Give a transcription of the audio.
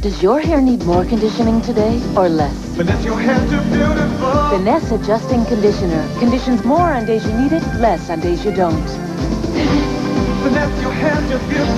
Does your hair need more conditioning today or less? Finesse your hair to beautiful. Finesse Adjusting Conditioner. Conditions more on days you need it, less on days you don't. Finesse your hair to beautiful.